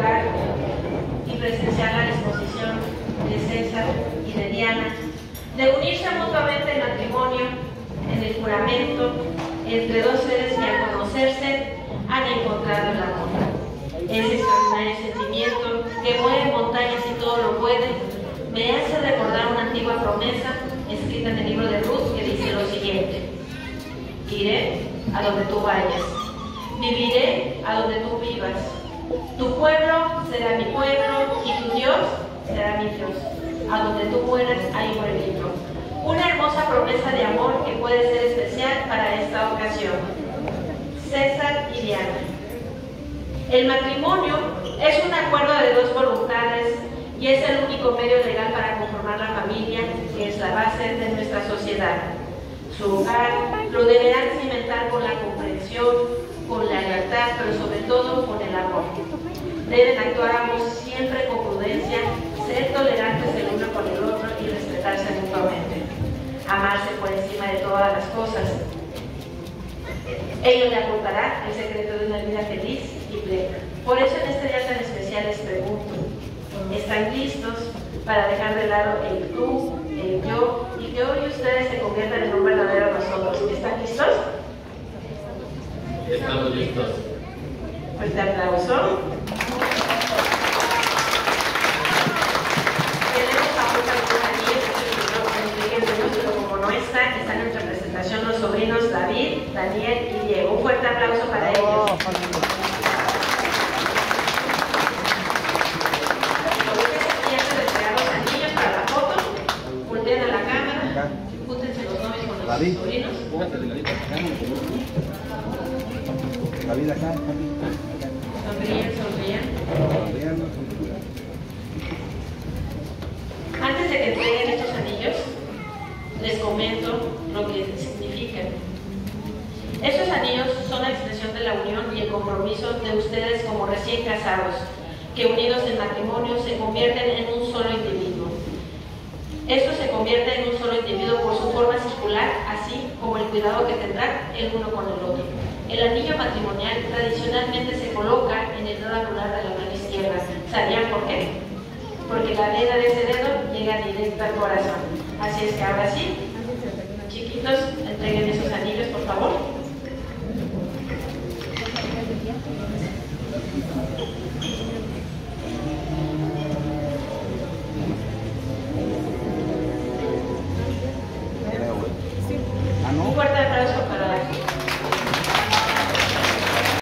lugar y presenciar la disposición de César y de Diana de unirse mutuamente en matrimonio, en el juramento, entre dos seres que al conocerse han encontrado el amor. Ese extraordinario sentimiento que mueve montañas y todo lo puede, me hace recordar una antigua promesa escrita en el libro de Ruth que dice lo siguiente. Iré a donde tú vayas, viviré a donde tú vivas. Tu pueblo será mi pueblo y tu Dios será mi Dios. A donde tú mueras, ahí moriré yo. Una hermosa promesa de amor que puede ser especial para esta ocasión. César y Diana. El matrimonio es un acuerdo de dos voluntades y es el único medio legal para conformar la familia, que es la base de nuestra sociedad. Su hogar lo deberán cimentar con la comprensión, con la lealtad, pero sobre todo con. Deben actuar ambos siempre con prudencia, ser tolerantes el uno con el otro y respetarse mutuamente. Amarse por encima de todas las cosas. Ello le aportará el secreto de una vida feliz y plena. Por eso en este día tan especial les pregunto, ¿están listos para dejar de lado el tú, el yo y que hoy ustedes se conviertan en un verdadero nosotros? ¿Están listos? Estamos listos. Fuerte aplauso. Tenemos a otra niños, pero como no está, están en representación los sobrinos David, Daniel y Diego. Un fuerte aplauso para ellos. Ya se entregar los anillos para la foto. Volteen a la cámara. Júntense los novios con los David. sobrinos. David acá, Sonríen, sonríen. acá. Antes de que entreguen estos anillos, les comento lo que significan. Estos anillos son la expresión de la unión y el compromiso de ustedes como recién casados, que unidos en matrimonio se convierten en un solo individuo. Esto se convierte en un solo individuo por su forma circular, así como el cuidado que tendrán el uno con el otro. El anillo matrimonial tradicionalmente se coloca en el dedo anular de la mano izquierda. ¿Sabían por qué? Porque la vena de ese dedo llega directo al corazón. Así es que ahora sí, chiquitos, entreguen esos anillos, por favor.